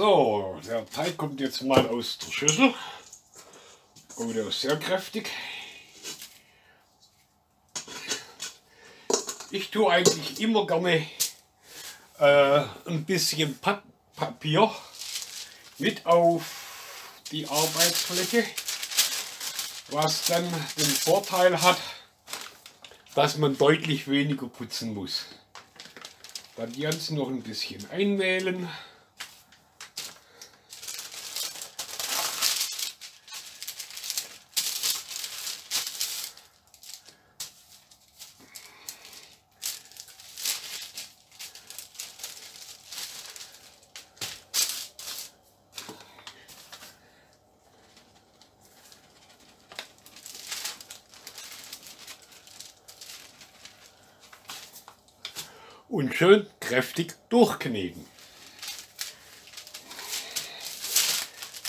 So, der Teig kommt jetzt mal aus der Schüssel. Oh, der ist sehr kräftig. Ich tue eigentlich immer gerne äh, ein bisschen Papier mit auf die Arbeitsfläche, was dann den Vorteil hat, dass man deutlich weniger putzen muss. Dann ganz noch ein bisschen einwählen. Und schön kräftig durchkneten.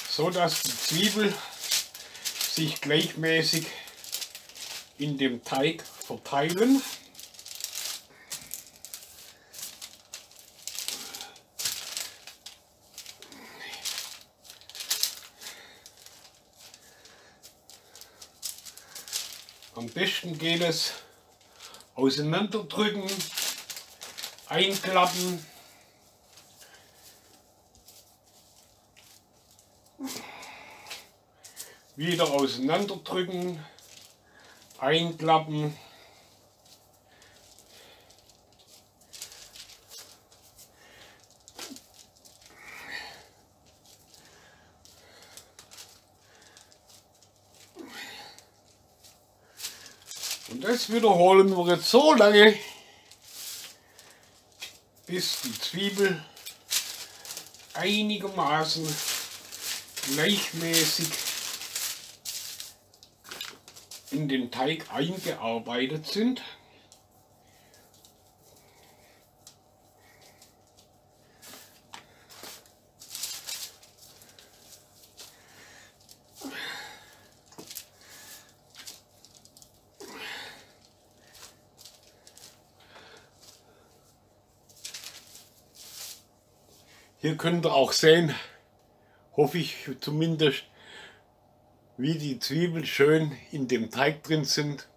So dass die Zwiebel sich gleichmäßig in dem Teig verteilen. Am besten geht es auseinanderdrücken einklappen. Wieder auseinanderdrücken, einklappen. Und das wiederholen wir jetzt so lange, bis die Zwiebel einigermaßen gleichmäßig in den Teig eingearbeitet sind. Hier könnt ihr auch sehen, hoffe ich zumindest, wie die Zwiebeln schön in dem Teig drin sind.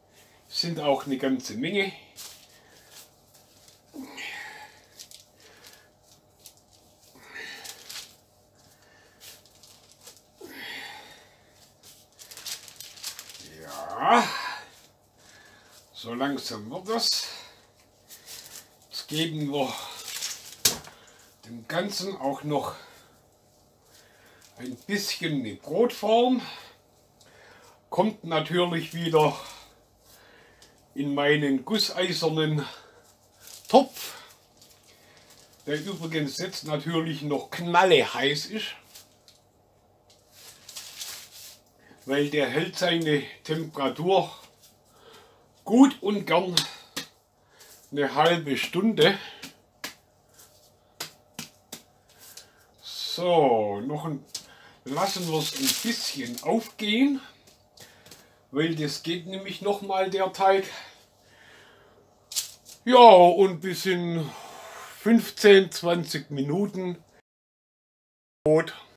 Sind auch eine ganze Menge. Ja, so langsam wird das. Jetzt geben wir dem Ganzen auch noch ein bisschen eine Brotform. Kommt natürlich wieder in meinen gusseisernen Topf, der übrigens jetzt natürlich noch knalle heiß ist, weil der hält seine Temperatur gut und gern eine halbe Stunde. So, noch ein, lassen wir es ein bisschen aufgehen, weil das geht nämlich noch mal der Teig. Ja, und bis in 15, 20 Minuten.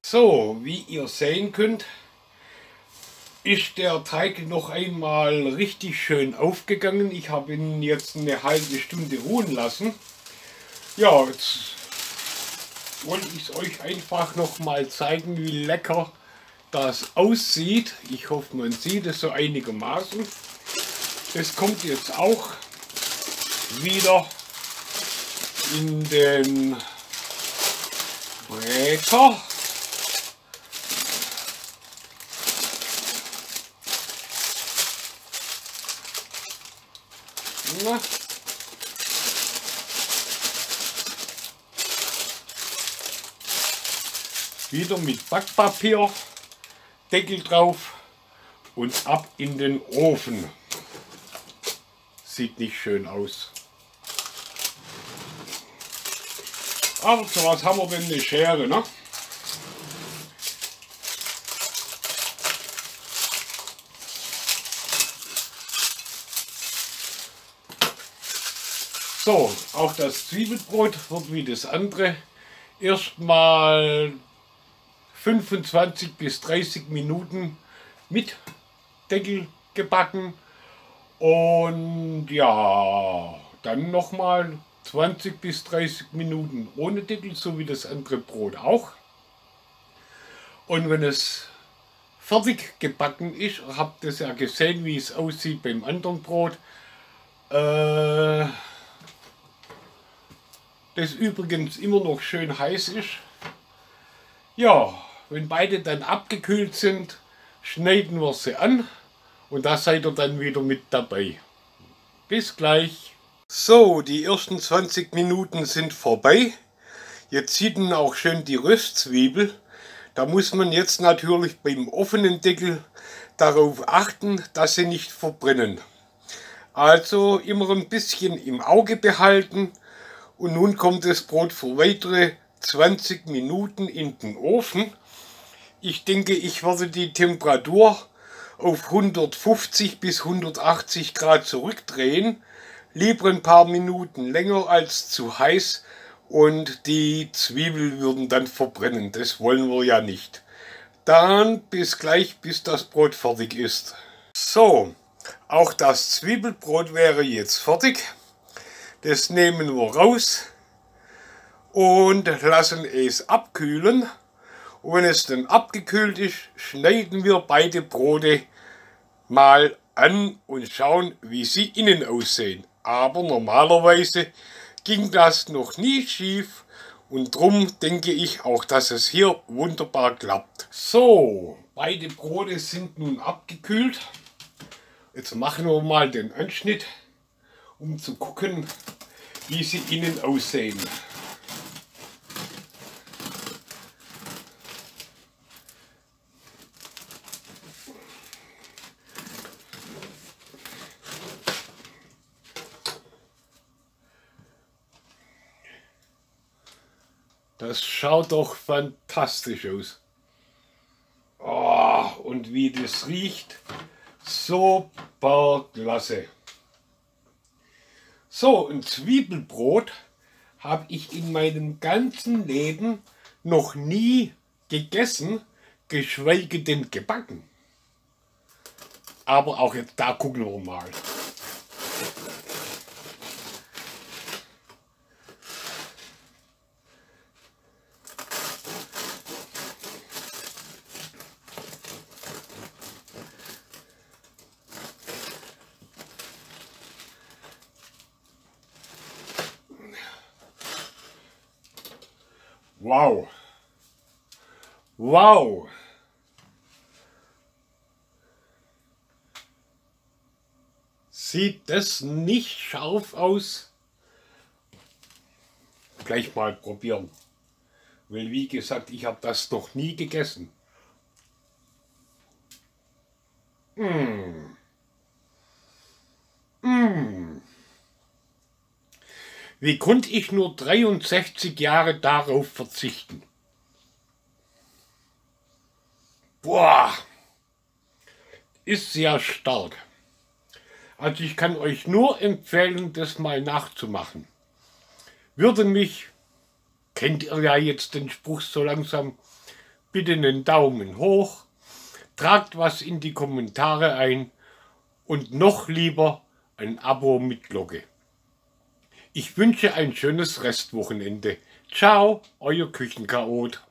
So, wie ihr sehen könnt, ist der Teig noch einmal richtig schön aufgegangen. Ich habe ihn jetzt eine halbe Stunde ruhen lassen. Ja, jetzt wollte ich es euch einfach noch mal zeigen, wie lecker das aussieht. Ich hoffe, man sieht es so einigermaßen. Das kommt jetzt auch wieder in den Breker. Na. Wieder mit Backpapier, Deckel drauf und ab in den Ofen. Sieht nicht schön aus. Aber zu was haben wir denn eine Schere, ne? So, auch das Zwiebelbrot wird wie das andere erstmal 25 bis 30 Minuten mit Deckel gebacken und ja, dann nochmal 20 bis 30 Minuten ohne Deckel, so wie das andere Brot auch. Und wenn es fertig gebacken ist, habt ihr ja gesehen, wie es aussieht beim anderen Brot. Äh, das übrigens immer noch schön heiß ist. Ja, wenn beide dann abgekühlt sind, schneiden wir sie an und da seid ihr dann wieder mit dabei. Bis gleich. So, die ersten 20 Minuten sind vorbei. Jetzt sieht man auch schön die Röstzwiebel. Da muss man jetzt natürlich beim offenen Deckel darauf achten, dass sie nicht verbrennen. Also immer ein bisschen im Auge behalten und nun kommt das Brot für weitere 20 Minuten in den Ofen. Ich denke, ich werde die Temperatur auf 150 bis 180 Grad zurückdrehen. Lieber ein paar Minuten länger als zu heiß und die Zwiebeln würden dann verbrennen. Das wollen wir ja nicht. Dann bis gleich, bis das Brot fertig ist. So, auch das Zwiebelbrot wäre jetzt fertig. Das nehmen wir raus und lassen es abkühlen. Und wenn es dann abgekühlt ist, schneiden wir beide Brote mal an und schauen, wie sie innen aussehen. Aber normalerweise ging das noch nie schief und drum denke ich auch, dass es hier wunderbar klappt. So, beide Brote sind nun abgekühlt. Jetzt machen wir mal den Anschnitt, um zu gucken, wie sie innen aussehen. Das schaut doch fantastisch aus. Oh, und wie das riecht. Super klasse. So, ein Zwiebelbrot habe ich in meinem ganzen Leben noch nie gegessen, geschweige denn gebacken. Aber auch jetzt da gucken wir mal. Wow. Wow. Sieht das nicht scharf aus? Gleich mal probieren. Weil wie gesagt, ich habe das noch nie gegessen. Mmh. Wie konnte ich nur 63 Jahre darauf verzichten? Boah, ist sehr stark. Also ich kann euch nur empfehlen, das mal nachzumachen. Würde mich, kennt ihr ja jetzt den Spruch so langsam, bitte einen Daumen hoch, tragt was in die Kommentare ein und noch lieber ein Abo mit Glocke. Ich wünsche ein schönes Restwochenende. Ciao, euer Küchenchaot.